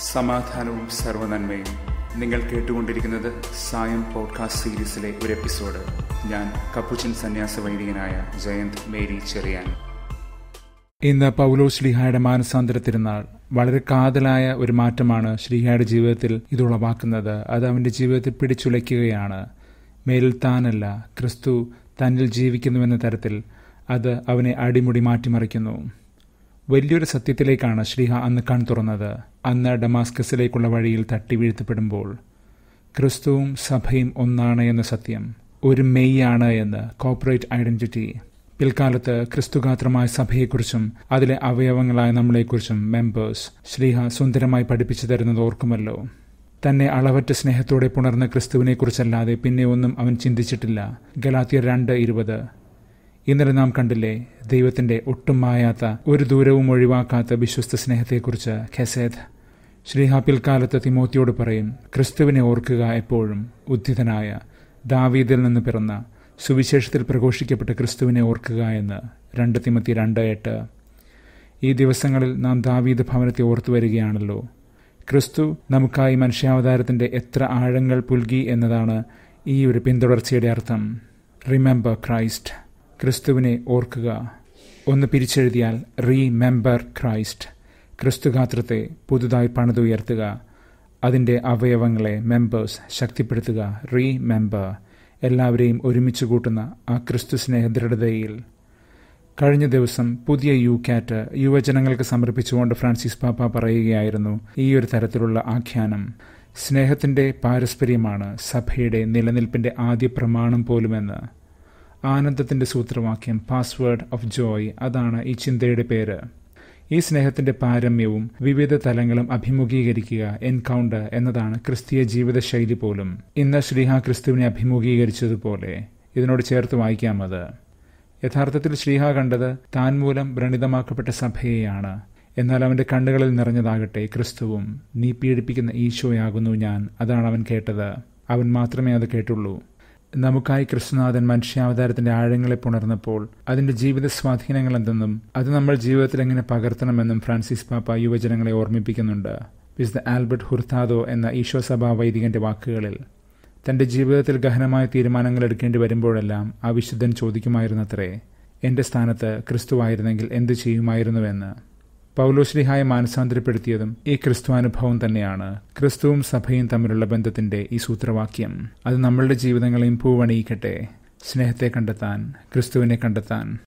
സമാധാനവും സർവനന്മയും. നിങ്ങൾ കേട്ടുകൊണ്ടിരിക്കുന്നത് സായം പോഡ്കാസ്റ്റ് സീരീസിലെ ഒരു എപ്പിസോഡ്. ഞാൻ കപ്പുച്ചൻ സന്യാസ വൈദികനായ ജയന്ത് മേരി ചെറിയാൻ. ഇന്ന് പൗലോ ശ്രീഹായുടെ മാനസാന്തര തിരുനാൾ. വളരെ കാതലായ ഒരു മാറ്റമാണ് ശ്രീഹായുടെ ജീവിതത്തിൽ ഇത് ഉളവാക്കുന്നത്. അത് അവന്റെ ജീവിതത്തിൽ പിടിച്ചുലയ്ക്കുകയാണ്. മേലിൽ താനല്ല ക്രിസ്തു തന്നിൽ ജീവിക്കുന്നുവെന്ന തരത്തിൽ അത് അവനെ അടിമുടി മാറ്റിമറിക്കുന്നു. വലിയൊരു സത്യത്തിലേക്കാണ് ശ്രീഹ അന്ന് കൺ തുറന്നത്. അന്ന് ഡമാസ്കസിലേക്കുള്ള വഴിയിൽ തട്ടി വീഴ്ത്തപ്പെടുമ്പോൾ ക്രിസ്തുവും സഭയും ഒന്നാണ് എന്ന സത്യം ഒരു മെയ്യാണ് എന്ന് കോപ്പറേറ്റ് ഐഡന്റിറ്റി. പിൽക്കാലത്ത് ക്രിസ്തുഗാത്രമായ സഭയെക്കുറിച്ചും അതിലെ അവയവങ്ങളായ നമ്മളെക്കുറിച്ചും മെമ്പേഴ്സ് ശ്രീഹ സുന്ദരമായി പഠിപ്പിച്ചു തരുന്നത് ഓർക്കുമല്ലോ. തന്നെ അളവറ്റ സ്നേഹത്തോടെ പുണർന്ന ക്രിസ്തുവിനെക്കുറിച്ചല്ലാതെ പിന്നെ ഒന്നും അവൻ ചിന്തിച്ചിട്ടില്ല. ഗലാത്തിയർ രണ്ട് ഇരുപത് ഇന്നലെ നാം കണ്ടില്ലേ ദൈവത്തിന്റെ ഒട്ടും മായാത്ത ഒരു ദൂരവും ഒഴിവാക്കാത്ത വിശ്വസ്ത സ്നേഹത്തെക്കുറിച്ച് ഖെസേദ്. ശ്രീഹ പിൽക്കാലത്ത് തിമോത്തിയോട് പറയും ക്രിസ്തുവിനെ ഓർക്കുക എപ്പോഴും ഉദ്ധിതനായ ദാവീദിൽ നിന്ന് പിറന്ന സുവിശേഷത്തിൽ പ്രഘോഷിക്കപ്പെട്ട ക്രിസ്തുവിനെ ഓർക്കുക എന്ന് രണ്ട് തിമത്തി രണ്ട് എട്ട്. ഈ ദിവസങ്ങളിൽ നാം ദാവീദ് ഭവനത്തെ ഓർത്തു വരികയാണല്ലോ. ക്രിസ്തു നമുക്കായി മനുഷ്യാവതാരത്തിന്റെ എത്ര ആഴങ്ങൾ പുൽകി എന്നതാണ് ഈ ഒരു പിന്തുടർച്ചയുടെ അർത്ഥം. Remember Christ. ക്രിസ്തുവിനെ ഓർക്കുക. ഒന്ന് പിരിച്ചെഴുതിയാൽ റീമെമ്പർ ക്രൈസ്റ്റ് ക്രിസ്തുഗാത്രത്തെ പുതുതായി പണിതുയർത്തുക. അതിന്റെ അവയവങ്ങളെ മെമ്പേഴ്സ് ശക്തിപ്പെടുത്തുക. റീമെമ്പർ എല്ലാവരെയും ഒരുമിച്ച് കൂട്ടുന്ന ആ ക്രിസ്തു സ്നേഹദൃഢതയിൽ. കഴിഞ്ഞ ദിവസം പുതിയ യു കാറ്റ് യുവജനങ്ങൾക്ക് സമർപ്പിച്ചുകൊണ്ട് ഫ്രാൻസിസ് പാപ്പ പറയുകയായിരുന്നു ഈ ഒരു തരത്തിലുള്ള ആഖ്യാനം. സ്നേഹത്തിന്റെ പാരസ്പര്യമാണ് സഭയുടെ നിലനിൽപ്പിന്റെ ആദ്യ പ്രമാണം പോലുമെന്ന്. ആനന്ദത്തിന്റെ സൂത്രവാക്യം പാസ്വേഡ് ഓഫ് ജോയ് അതാണ് ഈ ചിന്തയുടെ പേര്. ഈ സ്നേഹത്തിന്റെ പാരമ്യവും വിവിധ തലങ്ങളും അഭിമുഖീകരിക്കുക എൻകൗണ്ടർ എന്നതാണ് ക്രിസ്തീയ ജീവിതശൈലി പോലും. ഇന്ന് ശ്രീഹ ക്രിസ്തുവിനെ അഭിമുഖീകരിച്ചതുപോലെ ഇതിനോട് ചേർത്ത് വായിക്കാം അത്. യഥാർത്ഥത്തിൽ ശ്രീഹ കണ്ടത് താൻ മൂലം വ്രണിതമാക്കപ്പെട്ട സഭയെയാണ്. എന്നാൽ അവന്റെ കണ്ണുകളിൽ നിറഞ്ഞതാകട്ടെ ക്രിസ്തുവും. നീ പീഡിപ്പിക്കുന്ന ഈശോയാകുന്നു ഞാൻ അതാണ് അവൻ കേട്ടത്. അവൻ മാത്രമേ അത് കേട്ടുള്ളൂ. നമുക്കായി കൃഷ്ണനാഥൻ മനുഷ്യാവതാരത്തിന്റെ ആഴങ്ങളെ പുണർന്നപ്പോൾ അതിന്റെ ജീവിത സ്വാധീനങ്ങൾ എന്തെന്നും അത് നമ്മൾ ജീവിതത്തിൽ എങ്ങനെ പകർത്തണമെന്നും ഫ്രാൻസിസ് പാപ്പ യുവജനങ്ങളെ ഓർമ്മിപ്പിക്കുന്നുണ്ട്. വിസ് ദ ആൽബർട്ട് ഹുർത്താദോ എന്ന ഈശോ സഭാ വൈദികന്റെ വാക്കുകളിൽ തന്റെ ജീവിതത്തിൽ ഗഹനമായ തീരുമാനങ്ങൾ എടുക്കേണ്ടി വരുമ്പോഴെല്ലാം ആ വിശുദ്ധൻ ചോദിക്കുമായിരുന്നത്രേ എന്റെ സ്ഥാനത്ത് ക്രിസ്തുവായിരുന്നെങ്കിൽ എന്ത് ചെയ്യുമായിരുന്നുവെന്ന്? പൗലോശ്രീഹായെ മാനസാന്തരപ്പെടുത്തിയതും ഈ ക്രിസ്തു അനുഭവം തന്നെയാണ് ക്രിസ്തുവും സഭയും തമ്മിലുള്ള ബന്ധത്തിന്റെ ഈ സൂത്രവാക്യം. അത് നമ്മളുടെ ജീവിതങ്ങളെയും പൂവണിയിക്കട്ടെ. സ്നേഹത്തെ കണ്ടെത്താൻ ക്രിസ്തുവിനെ കണ്ടെത്താൻ.